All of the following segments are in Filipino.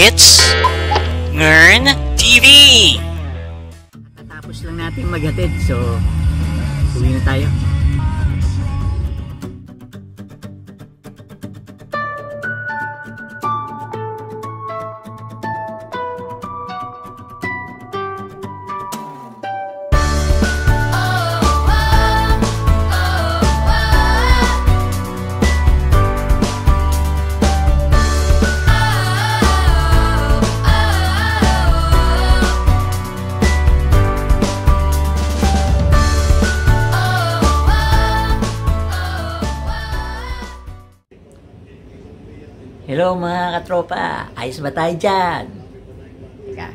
It's Ngern TV! Tapos lang natin maghatid, so uwi na tayo. Hello mga katropa, ayos ba tayo dyan? Teka.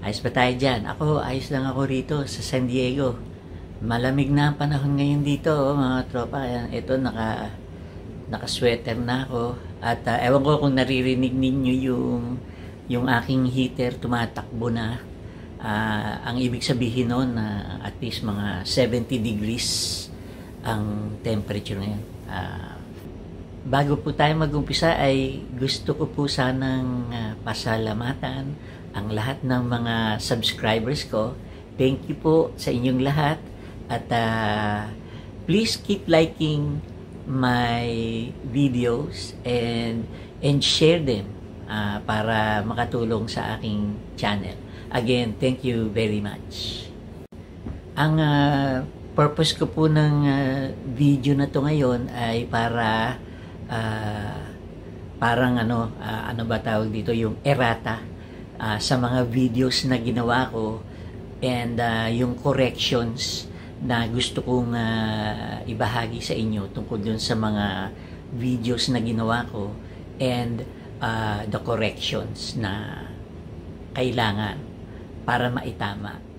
Ayos ba tayo dyan? Ako, ayos lang ako rito sa San Diego. Malamig na ang panahon ngayon dito, oh, mga tropa. Ito, naka, naka-sweater na ako. At ah, ewan ko kung naririnig ninyo yung, yung aking heater tumatakbo na. Ah, ang ibig sabihin noon na at least mga 70 degrees ang temperature ngayon. Ah, bago po tayo mag-umpisa ay gusto ko po sanang ah, pasalamatan ang lahat ng mga subscribers ko. Thank you po sa inyong lahat at ah, please keep liking my videos and and share them ah, para makatulong sa aking channel. Again, thank you very much. Ang ah, purpose ko po ng ah, video na to ngayon ay para ah, parang ano ah, ano ba tawag dito yung errata ah, sa mga videos na ginawa ko and ah, yung corrections na gusto kong ah, ibahagi sa inyo tungkol dun sa mga videos na ginawa ko and ah, the corrections na kailangan para maitama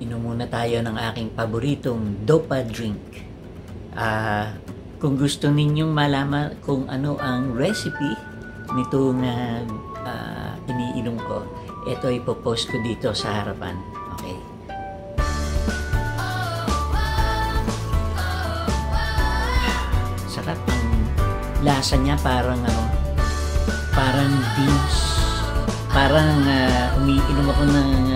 inom muna tayo ng aking paboritong Dopa drink. Ah, kung gusto ninyong malaman kung ano ang recipe nitong ah, ah, iniinom ko, ito ipopost ko dito sa harapan. Okay. Sarap ang lasa niya parang ano, parang beans. Parang ah, umiinom ako ng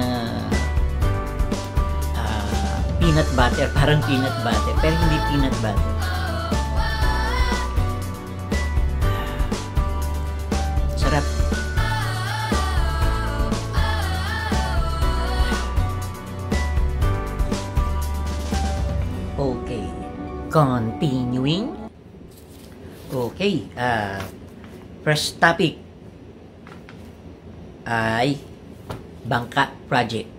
peanut butter, parang peanut butter, pero hindi peanut butter. Sarap. Okay. Continuing. Okay. ah first topic ay Bangka Project.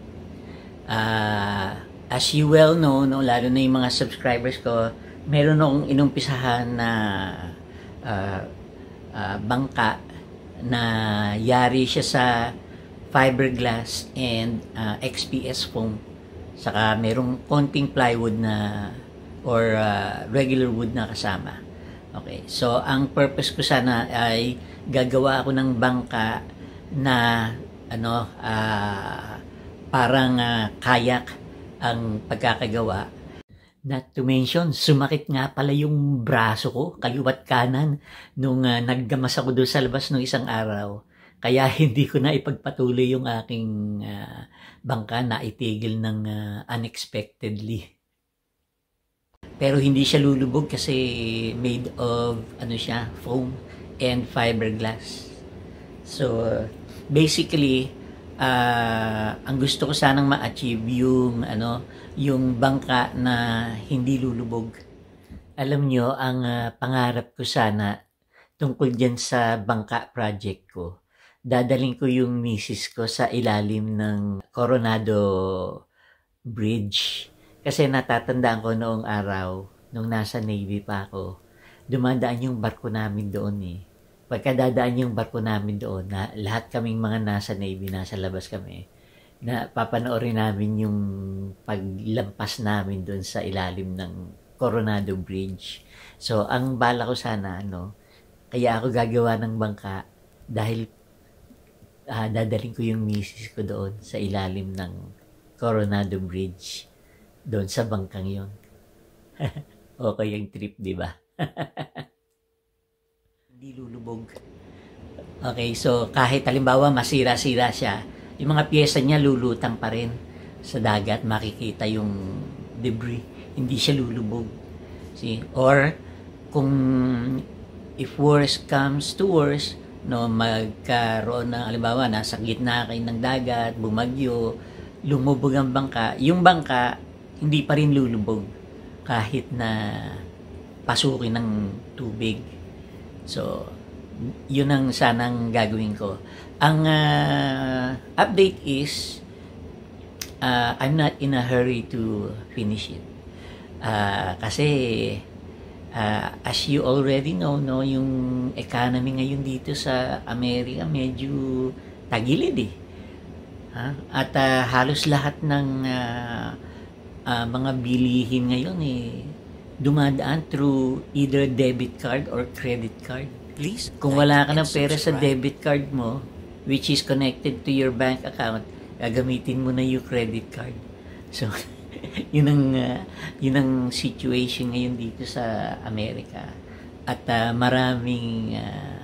Ah, as you well know, no, lalo na yung mga subscribers ko, meron akong inumpisahan na ah, ah, bangka na yari siya sa fiberglass and ah, XPS foam. Saka merong konting plywood na or ah, regular wood na kasama. Okay. So, ang purpose ko sana ay gagawa ako ng bangka na ano ah, parang ah, kayak ang pagkakagawa. Not to mention, sumakit nga pala yung braso ko, kaliwat kanan, nung ah, naggamas ako doon sa labas nung isang araw. Kaya hindi ko na ipagpatuloy yung aking ah, bangka na itigil ng ah, unexpectedly. Pero hindi siya lulubog kasi made of ano siya, foam and fiberglass. So basically ah, ang gusto ko sanang ma-achieve yung ano, yung bangka na hindi lulubog. Alam nyo, ang ah, pangarap ko sana tungkol dyan sa bangka project ko, dadaling ko yung misis ko sa ilalim ng Coronado Bridge. Kasi natatandaan ko noong araw, nung nasa Navy pa ako, dumadaan yung barko namin doon eh. Pagka dadaan yung barko namin doon, na lahat kaming mga nasa Navy, nasa labas kami, na papanoorin namin yung paglampas namin doon sa ilalim ng Coronado Bridge. So, ang bala ko sana, ano, kaya ako gagawa ng bangka dahil ah, dadaling ko yung misis ko doon sa ilalim ng Coronado Bridge doon sa bangkang yon. okay yung trip, di ba? hindi lulubog. Okay, so kahit halimbawa masira-sira siya, yung mga pyesa niya lulutang pa rin sa dagat, makikita yung debris. Hindi siya lulubog. See? Or, kung if worse comes to worse, no, magkaroon ng, halimbawa, nasa gitna kayo ng dagat, bumagyo, lumubog ang bangka, yung bangka, hindi pa rin lulubog kahit na pasukin ng tubig. So, yun ang sanang gagawin ko. Ang uh, update is, uh, I'm not in a hurry to finish it. Uh, kasi, uh, as you already know, no, yung economy ngayon dito sa Amerika medyo tagilid eh. Ha? At uh, halos lahat ng uh, uh, mga bilihin ngayon eh, dumadaan through either debit card or credit card. Please, kung wala ka ng pera sa debit card mo, which is connected to your bank account, gagamitin mo na yung credit card. So, yun ang, uh, yun ang situation ngayon dito sa Amerika. At uh, maraming, uh,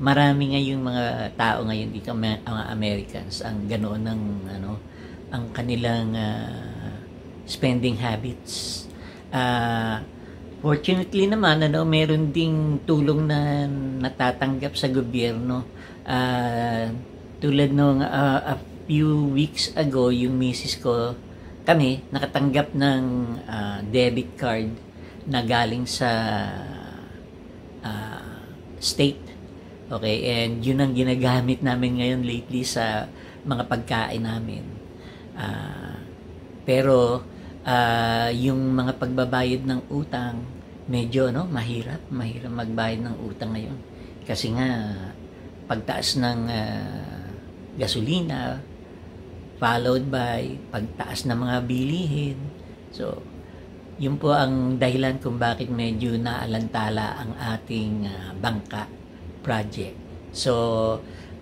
marami ngayong mga tao ngayon dito, mga Americans, ang ganoon ng, ano, ang kanilang uh, spending habits. Uh, fortunately naman, ano, meron ding tulong na natatanggap sa gobyerno. Uh, tulad nung uh, a few weeks ago, yung misis ko, kami, nakatanggap ng uh, debit card na galing sa uh, state. Okay, and yun ang ginagamit namin ngayon lately sa mga pagkain namin. Uh, pero, uh, yung mga pagbabayad ng utang, medyo no, mahirap, mahirap magbayad ng utang ngayon. Kasi nga pagtaas ng uh, gasolina followed by pagtaas ng mga bilihin. So, yun po ang dahilan kung bakit medyo naalantala ang ating uh, bangka project. So,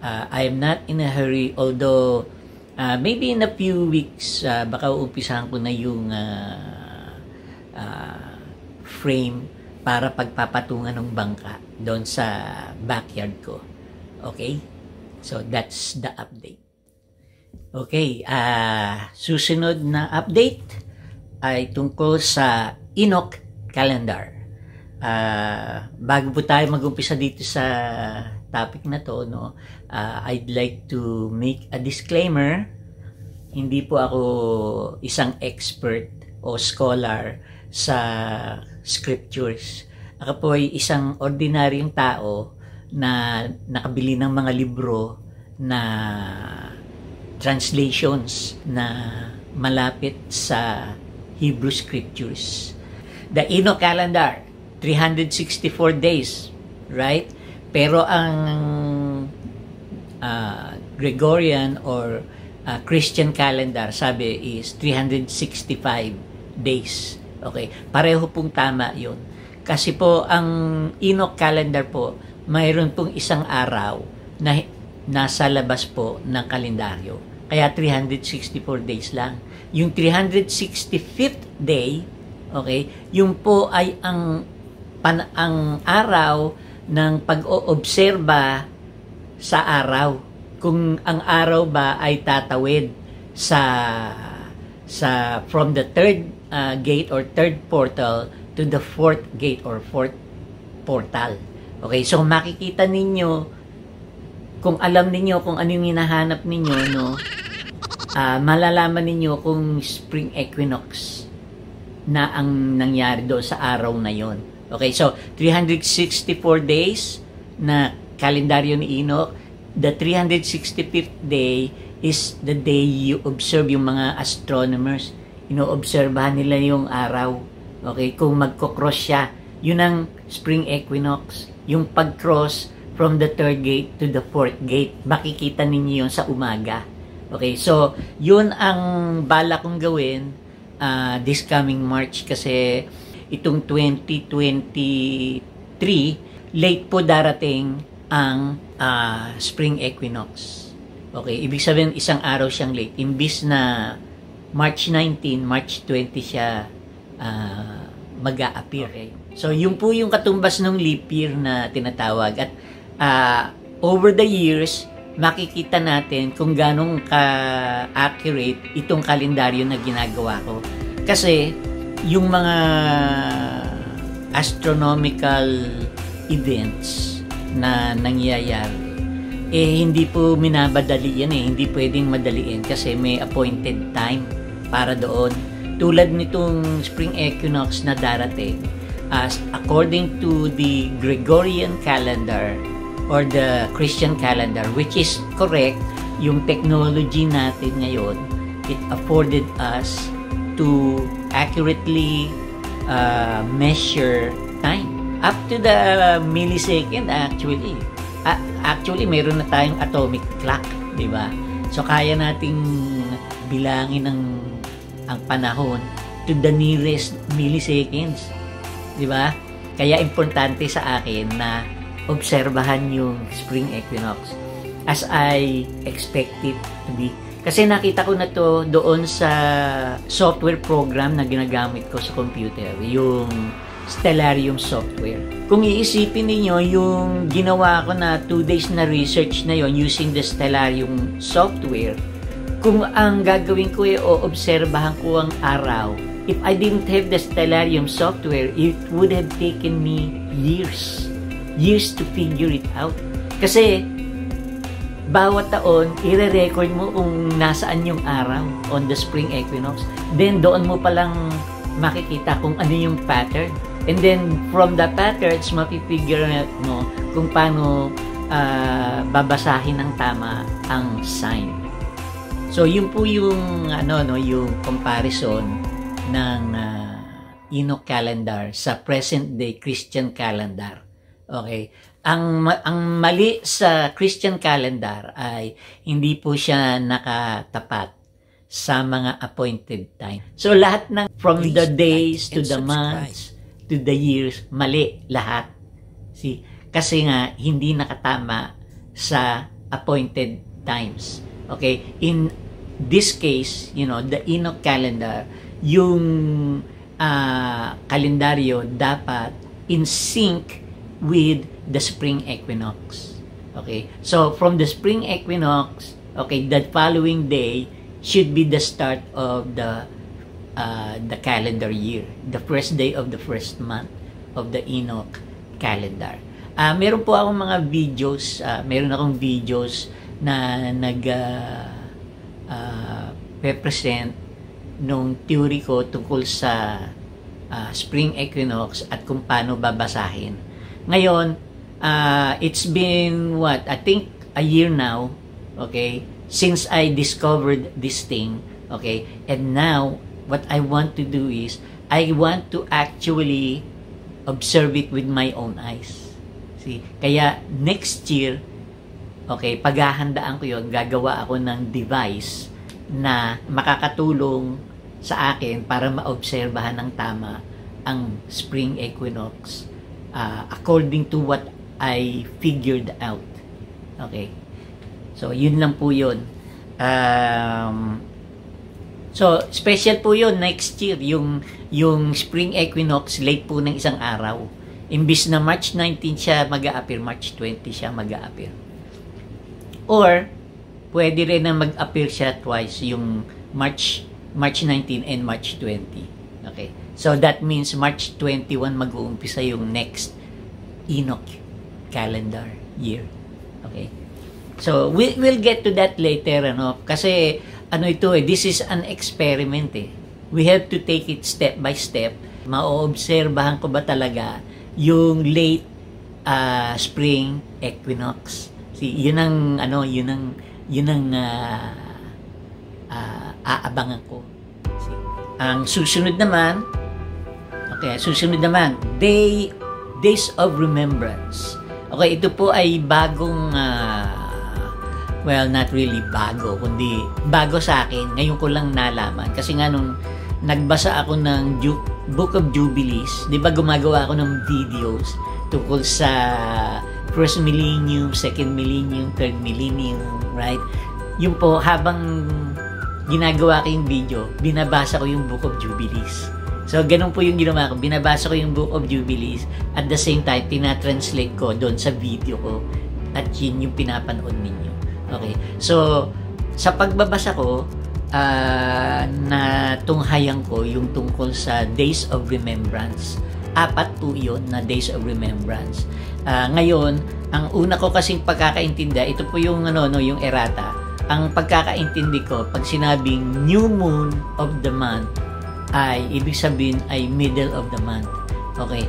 uh, I am not in a hurry although uh, maybe in a few weeks, uh, baka uumpisahan ko na yung uh, uh, frame para pagpapatungan ng bangka doon sa backyard ko. Okay? So, that's the update. Okay, uh, susunod na update ay tungkol sa Enoch Calendar. Uh, bago po tayo mag-umpisa dito sa topic na to, no, uh, I'd like to make a disclaimer. Hindi po ako isang expert o scholar sa scriptures. Ako po ay isang ordinaryong tao na nakabili ng mga libro na translations na malapit sa Hebrew scriptures. The Enoch calendar 364 days, right? Pero ang uh, Gregorian or uh, Christian calendar, sabi is 365 days. Okay, pareho pong tama 'yon. Kasi po ang Enoch calendar po, mayroon pong isang araw na nasa labas po ng kalendaryo. Kaya 364 days lang. Yung 365th day, okay, yung po ay ang pan, ang araw ng pag-oobserba sa araw. Kung ang araw ba ay tatawid sa sa from the third uh, gate or third portal to the fourth gate or fourth portal. Okay, so makikita ninyo kung alam ninyo kung ano yung hinahanap ninyo, no, uh, malalaman ninyo kung spring equinox na ang nangyari doon sa araw na yon. Okay, so 364 days na kalendaryo ni Enoch. The 365th day is the day you observe yung mga astronomers. Inoobserbahan nila yung araw. Okay, kung magko-cross siya, yun ang spring equinox. Yung pag-cross from the third gate to the fourth gate. Makikita ninyo yun sa umaga. Okay, so yun ang bala kong gawin uh, this coming March kasi itong 2023, late po darating ang uh, spring equinox. Okay, ibig sabihin isang araw siyang late. Imbis na March 19, March 20 siya uh, mag appear Okay. So, yun po yung katumbas ng leap year na tinatawag. At uh, over the years, makikita natin kung ganong ka-accurate itong kalendaryo na ginagawa ko. Kasi, yung mga astronomical events na nangyayari, eh hindi po minabadali yan eh. Hindi pwedeng madaliin kasi may appointed time para doon. Tulad nitong spring equinox na darating, as according to the Gregorian calendar or the Christian calendar, which is correct, yung technology natin ngayon, it afforded us to accurately uh, measure time. Up to the millisecond actually. Uh, actually meron na tayong atomic clock di ba? So kaya nating bilangin ang ang panahon to the nearest milliseconds di ba? Kaya importante sa akin na obserbahan yung spring equinox as I expect it to be kasi nakita ko na to doon sa software program na ginagamit ko sa computer, yung Stellarium software. Kung iisipin niyo yung ginawa ko na 2 days na research na yon using the Stellarium software, kung ang gagawin ko ay oobserbahan ko ang araw, if I didn't have the Stellarium software, it would have taken me years. Years to figure it out. Kasi bawat taon, ire-record mo kung nasaan yung araw on the spring equinox. Then, doon mo palang makikita kung ano yung pattern. And then, from the patterns, mapipigure mo kung paano uh, babasahin ng tama ang sign. So, yun po yung, ano, no, yung comparison ng uh, Enoch calendar sa present day Christian calendar. Okay? Ang ang mali sa Christian calendar ay hindi po siya nakatapat sa mga appointed time. So lahat ng from Please the days to the months to the years mali lahat. See, kasi nga hindi nakatama sa appointed times. Okay? In this case, you know, the Enoch calendar, yung uh, kalendaryo dapat in sync with the spring equinox. Okay? So, from the spring equinox, okay, that following day should be the start of the uh, the calendar year. The first day of the first month of the Enoch calendar. Uh, meron po akong mga videos, uh, meron akong videos na nag uh, uh, represent nung theory ko tungkol sa uh, spring equinox at kung paano babasahin ngayon, uh, it's been what? I think a year now, okay, since I discovered this thing, okay? And now what I want to do is I want to actually observe it with my own eyes. See? Kaya next year, okay, paghahandaan ko 'yon, gagawa ako ng device na makakatulong sa akin para maobserbahan ng tama ang spring equinox uh, according to what I figured out. Okay. So, yun lang po yun. Um, so, special po yun next year, yung, yung spring equinox, late po ng isang araw. Imbis na March 19 siya mag appear March 20 siya mag appear Or, pwede rin na mag-appear siya twice, yung March, March 19 and March 20. Okay. So that means March 21 mag-uumpisa yung next Enoch calendar year. Okay. So we will get to that later ano kasi ano ito eh this is an experiment eh. We have to take it step by step. Maoobserbahan ko ba talaga yung late uh, spring equinox. Si yun ang ano yun ang yun ang uh, uh, aabangan ko. Si, ang susunod naman Okay, susunod naman, Day Days of Remembrance. Okay, ito po ay bagong uh, well, not really bago, kundi bago sa akin. Ngayon ko lang nalaman kasi nga nung nagbasa ako ng Ju- Book of Jubilees, 'di ba gumagawa ako ng videos tungkol sa first millennium, second millennium, third millennium, right? Yung po habang ginagawa ko yung video, binabasa ko yung Book of Jubilees. So, ganun po yung ginawa ko. Binabasa ko yung Book of Jubilees. At the same time, tinatranslate ko doon sa video ko. At yun yung pinapanood ninyo. Okay. So, sa pagbabasa ko, uh, na tunghayan ko yung tungkol sa Days of Remembrance. Apat po yun na Days of Remembrance. Uh, ngayon, ang una ko kasing pagkakaintindi, ito po yung ano no, yung errata. Ang pagkakaintindi ko pag sinabing new moon of the month ay ibig sabihin ay middle of the month. Okay.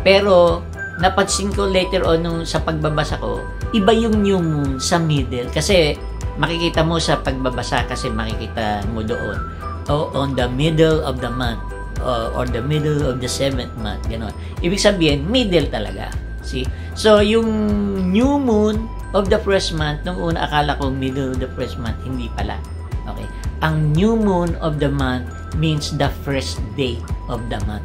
Pero napansin ko later on nung sa pagbabasa ko, iba yung new moon sa middle kasi makikita mo sa pagbabasa kasi makikita mo doon oh, on the middle of the month uh, or the middle of the seventh month ganon. Ibig sabihin middle talaga. See? So yung new moon of the first month nung una akala ko middle of the first month hindi pala. Okay. Ang new moon of the month means the first day of the month.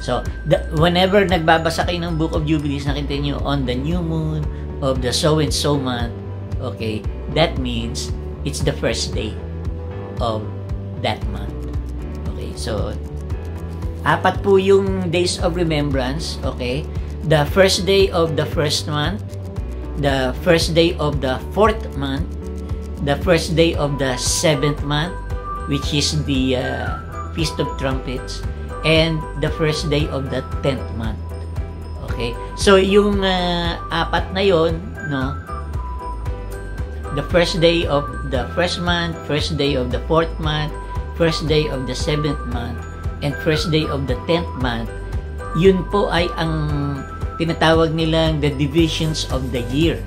So, the, whenever nagbabasa kayo ng Book of Jubilees, nakita nyo on the new moon of the so-and-so month, okay, that means it's the first day of that month. Okay, so, apat po yung days of remembrance, okay? The first day of the first month, the first day of the fourth month, the first day of the seventh month, which is the uh, Feast of Trumpets, and the first day of the 10th month. Okay? So, yung uh, apat na yon, no? The first day of the first month, first day of the fourth month, first day of the seventh month, and first day of the 10th month, yun po ay ang tinatawag nilang the divisions of the year.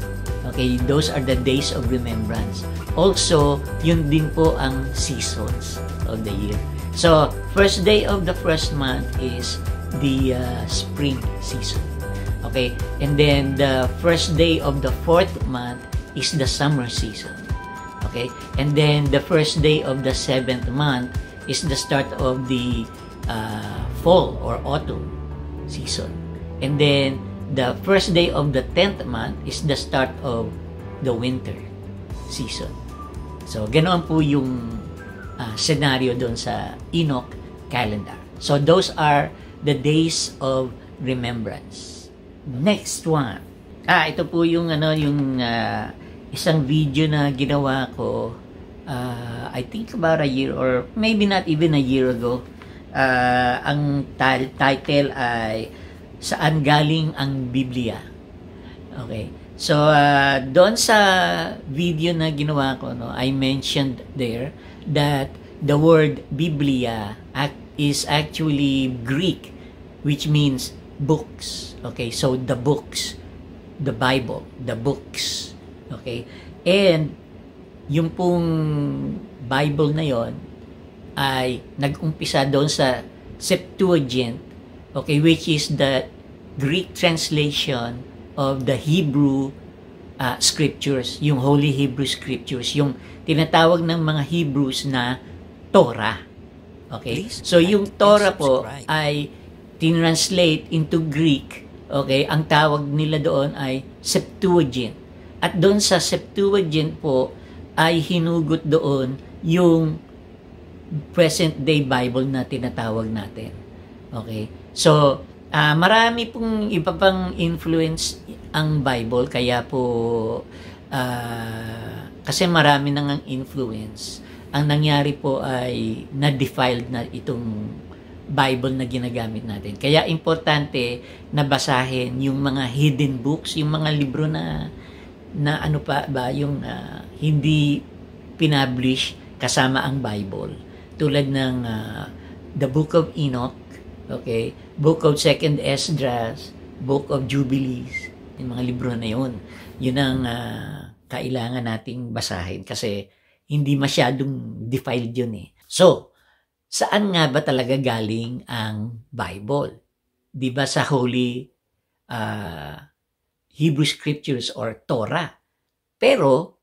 Okay, those are the days of remembrance. Also, yun din po ang seasons of the year. So, first day of the first month is the uh, spring season. Okay? And then the first day of the fourth month is the summer season. Okay? And then the first day of the seventh month is the start of the uh, fall or autumn season. And then the first day of the tenth month is the start of the winter season. So, ganoon po yung uh, scenario doon sa Enoch calendar. So those are the days of remembrance. Next one. Ah, ito po yung ano yung uh, isang video na ginawa ko uh, I think about a year or maybe not even a year ago. Uh, ang title ay Saan galing ang Biblia? Okay. So, uh, doon sa video na ginawa ko, no, I mentioned there that the word Biblia is actually Greek, which means books. Okay, so the books, the Bible, the books. Okay, and yung pong Bible na yon ay nag-umpisa doon sa Septuagint, okay, which is the Greek translation of the Hebrew uh, scriptures, yung Holy Hebrew scriptures, yung tinatawag ng mga Hebrews na Torah. Okay? So yung Torah po ay tinranslate into Greek. Okay? Ang tawag nila doon ay Septuagint. At doon sa Septuagint po ay hinugot doon yung present day Bible na tinatawag natin. Okay? So, uh, marami pong iba pang influence ang Bible kaya po uh, kasi marami nang ang influence ang nangyari po ay na-defiled na itong Bible na ginagamit natin. Kaya importante na basahin yung mga hidden books, yung mga libro na na ano pa ba yung uh, hindi pinablish kasama ang Bible. Tulad ng uh, The Book of Enoch, okay? Book of Second Esdras, Book of Jubilees, yung mga libro na yun, yun ang uh, kailangan nating basahin kasi hindi masyadong defiled yun eh. So, saan nga ba talaga galing ang Bible? Di ba sa Holy uh, Hebrew Scriptures or Torah? Pero,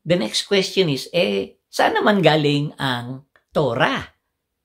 the next question is, eh, saan naman galing ang Torah?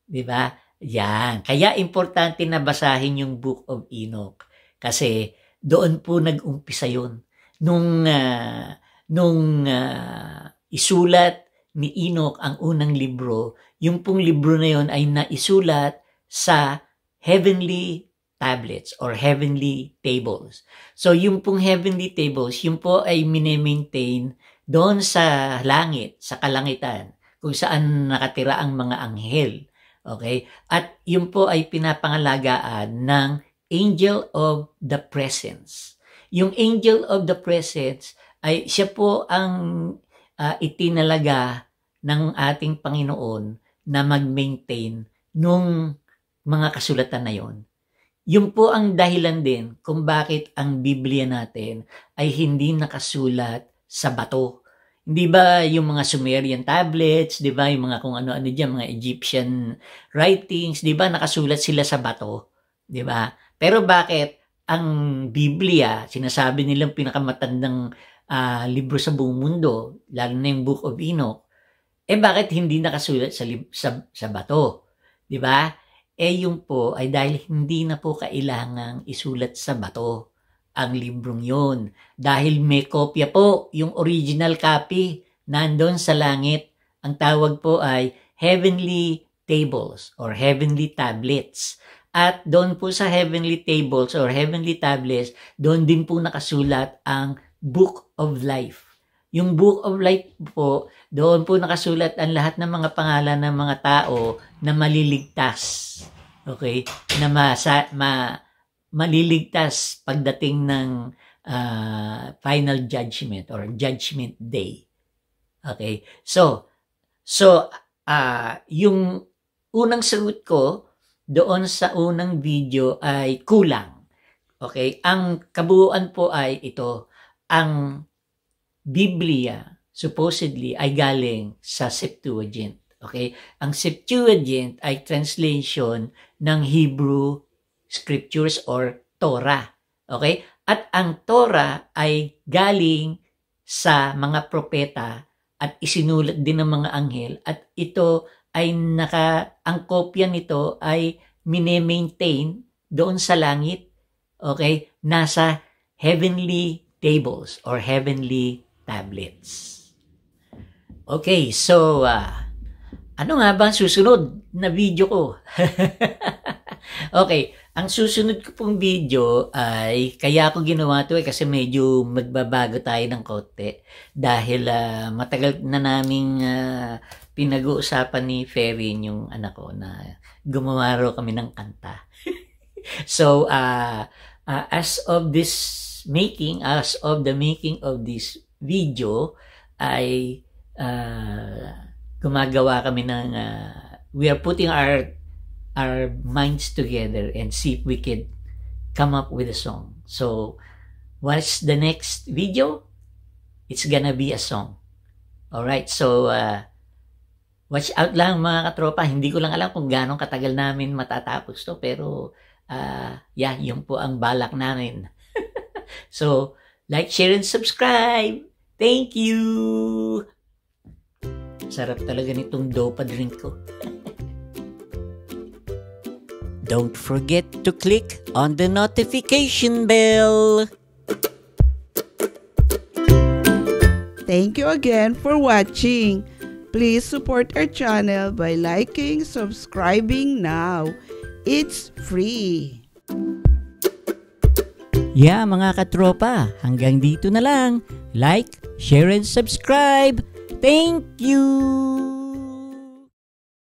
Di ba? Yan. Kaya importante na basahin yung Book of Enoch. Kasi doon po nag-umpisa yun. Nung, uh, nung uh, isulat ni Enoch ang unang libro, yung pong libro na yon ay naisulat sa heavenly tablets or heavenly tables. So yung pong heavenly tables, yung po ay mini-maintain doon sa langit, sa kalangitan, kung saan nakatira ang mga anghel. Okay? At yun po ay pinapangalagaan ng angel of the presence. Yung angel of the presence ay siya po ang uh, itinalaga ng ating Panginoon na mag-maintain nung mga kasulatan na yon. Yun po ang dahilan din kung bakit ang Biblia natin ay hindi nakasulat sa bato. Hindi ba yung mga Sumerian tablets, di ba, yung mga kung ano-ano diyan, mga Egyptian writings, di ba, nakasulat sila sa bato, di ba? Pero bakit ang Biblia, sinasabi nilang pinakamatandang uh, libro sa buong mundo, lalo na yung Book of Enoch, eh bakit hindi nakasulat sa, sa, sa bato? Di ba? Eh yung po ay dahil hindi na po kailangang isulat sa bato ang librong yon dahil may kopya po yung original copy nandun sa langit. Ang tawag po ay heavenly tables or heavenly tablets. At doon po sa heavenly tables or heavenly tablets, doon din po nakasulat ang Book of Life. Yung Book of Life po, doon po nakasulat ang lahat ng mga pangalan ng mga tao na maliligtas. Okay? Na masa, ma, maliligtas pagdating ng uh, final judgment or judgment day. Okay? So, so uh, yung unang sagot ko doon sa unang video ay kulang. Okay? Ang kabuuan po ay ito. Ang Biblia supposedly ay galing sa Septuagint. Okay? Ang Septuagint ay translation ng Hebrew scriptures or Torah. Okay? At ang Torah ay galing sa mga propeta at isinulat din ng mga anghel at ito ay naka ang kopya nito ay mine-maintain doon sa langit. Okay? Nasa heavenly tables or heavenly tablets. Okay so uh, ano nga ba ang susunod na video ko? Okay ang susunod ko pong video ay, kaya ako ginawa to eh kasi medyo magbabago tayo ng konti. Dahil uh, matagal na naming uh, pinag-uusapan ni Ferry yung anak ko na gumawa kami ng kanta. so, uh, uh, as of this making, as of the making of this video, ay uh, gumagawa kami ng, uh, we are putting our our minds together and see if we could come up with a song. So, what's the next video? It's gonna be a song. Alright, so, uh, watch out lang mga katropa. Hindi ko lang alam kung gano'ng katagal namin matatapos to, pero, uh, yeah, yun po ang balak namin. so, like, share, and subscribe. Thank you! Sarap talaga nitong dopa drink ko. Don't forget to click on the notification bell. Thank you again for watching. Please support our channel by liking, subscribing now. It's free. Yeah, mga katropa, hanggang dito na lang. Like, share, and subscribe. Thank you!